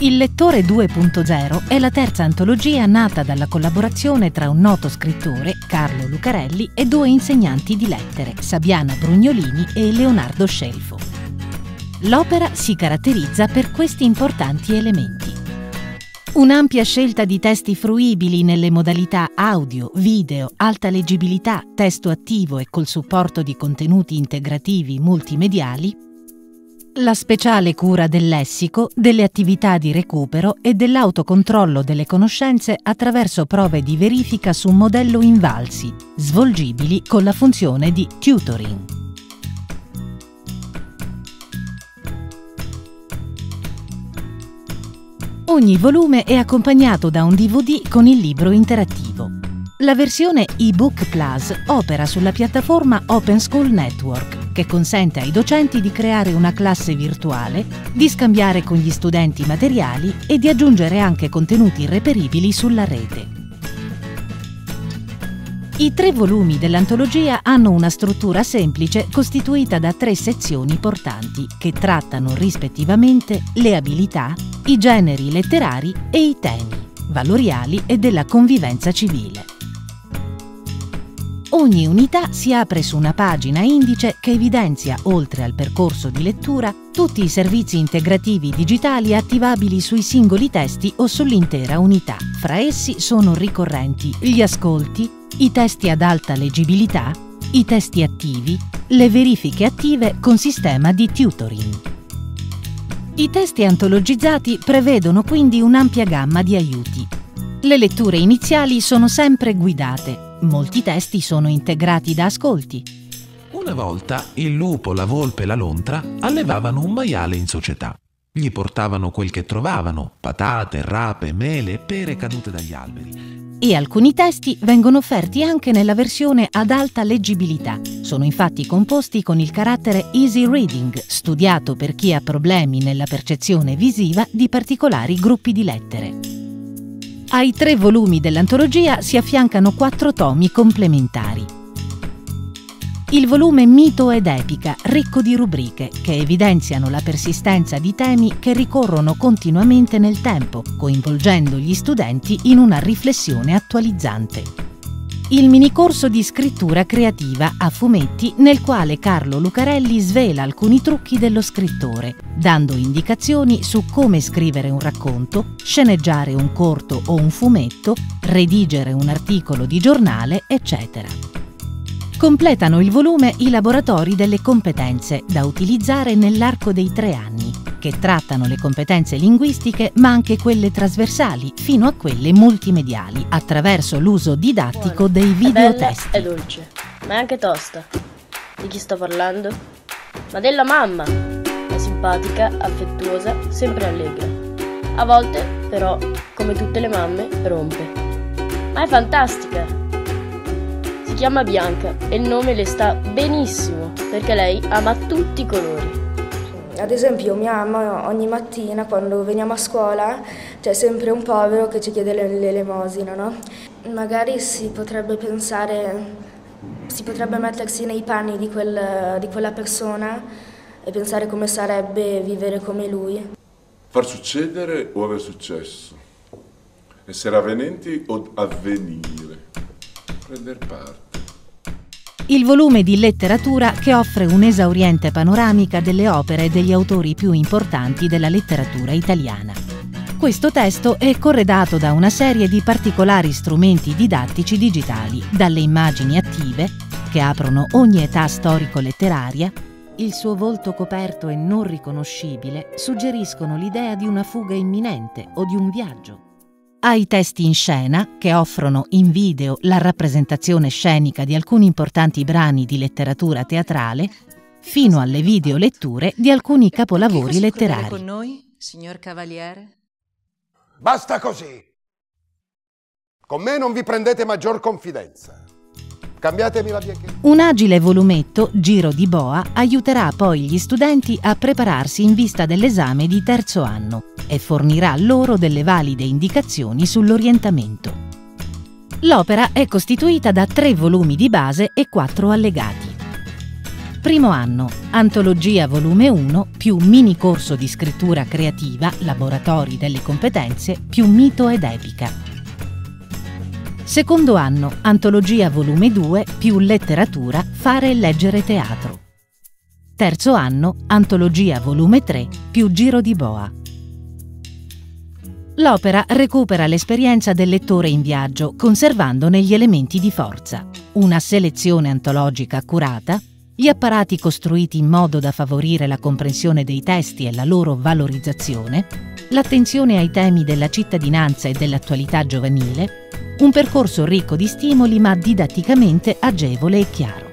Il Lettore 2.0 è la terza antologia nata dalla collaborazione tra un noto scrittore, Carlo Lucarelli, e due insegnanti di lettere, Sabiana Brugnolini e Leonardo Scelfo. L'opera si caratterizza per questi importanti elementi. Un'ampia scelta di testi fruibili nelle modalità audio, video, alta leggibilità, testo attivo e col supporto di contenuti integrativi multimediali la speciale cura del lessico, delle attività di recupero e dell'autocontrollo delle conoscenze attraverso prove di verifica su modello invalsi, svolgibili con la funzione di tutoring. Ogni volume è accompagnato da un DVD con il libro interattivo. La versione ebook Plus opera sulla piattaforma Open School Network che consente ai docenti di creare una classe virtuale, di scambiare con gli studenti materiali e di aggiungere anche contenuti reperibili sulla rete. I tre volumi dell'antologia hanno una struttura semplice costituita da tre sezioni portanti che trattano rispettivamente le abilità, i generi letterari e i temi valoriali e della convivenza civile. Ogni unità si apre su una pagina indice che evidenzia, oltre al percorso di lettura, tutti i servizi integrativi digitali attivabili sui singoli testi o sull'intera unità. Fra essi sono ricorrenti gli ascolti, i testi ad alta leggibilità, i testi attivi, le verifiche attive con sistema di tutoring. I testi antologizzati prevedono quindi un'ampia gamma di aiuti. Le letture iniziali sono sempre guidate, Molti testi sono integrati da ascolti. Una volta il lupo, la volpe e la lontra allevavano un maiale in società. Gli portavano quel che trovavano, patate, rape, mele, pere cadute dagli alberi. E alcuni testi vengono offerti anche nella versione ad alta leggibilità. Sono infatti composti con il carattere easy reading, studiato per chi ha problemi nella percezione visiva di particolari gruppi di lettere. Ai tre volumi dell'antologia si affiancano quattro tomi complementari. Il volume Mito ed Epica, ricco di rubriche che evidenziano la persistenza di temi che ricorrono continuamente nel tempo, coinvolgendo gli studenti in una riflessione attualizzante il minicorso di scrittura creativa a fumetti nel quale Carlo Lucarelli svela alcuni trucchi dello scrittore, dando indicazioni su come scrivere un racconto, sceneggiare un corto o un fumetto, redigere un articolo di giornale, eccetera. Completano il volume i laboratori delle competenze da utilizzare nell'arco dei tre anni che trattano le competenze linguistiche ma anche quelle trasversali fino a quelle multimediali attraverso l'uso didattico dei videotesti. È, è dolce, ma è anche tosta. Di chi sto parlando? Ma della mamma! È simpatica, affettuosa, sempre allegra. A volte, però, come tutte le mamme, rompe. Ma è fantastica! Chiama Bianca e il nome le sta benissimo perché lei ama tutti i colori. Ad esempio mia mamma ogni mattina quando veniamo a scuola c'è sempre un povero che ci chiede l'elemosina, no? Magari si potrebbe pensare, si potrebbe mettersi nei panni di, quel, di quella persona e pensare come sarebbe vivere come lui. Far succedere o aver successo? Essere avvenenti o avvenire? Prender parte il volume di letteratura che offre un'esauriente panoramica delle opere degli autori più importanti della letteratura italiana. Questo testo è corredato da una serie di particolari strumenti didattici digitali, dalle immagini attive, che aprono ogni età storico-letteraria, il suo volto coperto e non riconoscibile suggeriscono l'idea di una fuga imminente o di un viaggio ai testi in scena, che offrono in video la rappresentazione scenica di alcuni importanti brani di letteratura teatrale, fino alle videoletture di alcuni capolavori letterari. con noi, signor Cavaliere? Basta così. Con me non vi prendete maggior confidenza. Cambiatemi la biancheria. Un agile volumetto, Giro di Boa, aiuterà poi gli studenti a prepararsi in vista dell'esame di terzo anno e fornirà loro delle valide indicazioni sull'orientamento. L'opera è costituita da tre volumi di base e quattro allegati. Primo anno, Antologia volume 1 più mini corso di scrittura creativa, laboratori delle competenze più mito ed epica. Secondo anno, Antologia volume 2 più letteratura, fare e leggere teatro. Terzo anno, Antologia volume 3 più giro di boa. L'opera recupera l'esperienza del lettore in viaggio, conservandone gli elementi di forza, una selezione antologica accurata, gli apparati costruiti in modo da favorire la comprensione dei testi e la loro valorizzazione, l'attenzione ai temi della cittadinanza e dell'attualità giovanile, un percorso ricco di stimoli ma didatticamente agevole e chiaro.